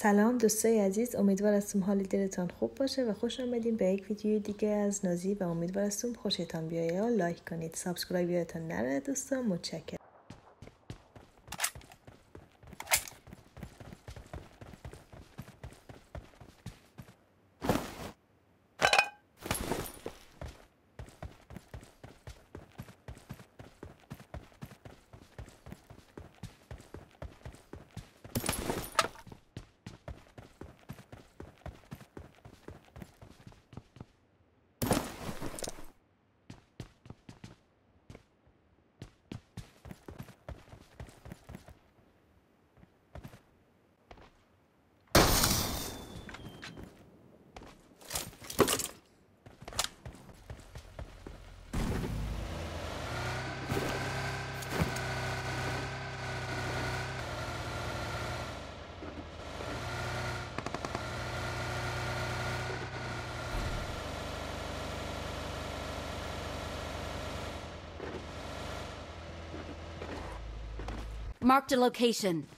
سلام دوستای عزیز امیدوار هستم حال دلتان خوب باشه و خوش آمدین به یک ویدیو دیگه از نازی و امیدوار هستم خوشتان بیایه لایک کنید سابسکرایب یادتان نره دوستان متشکرم. Marked a location.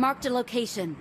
Marked a location.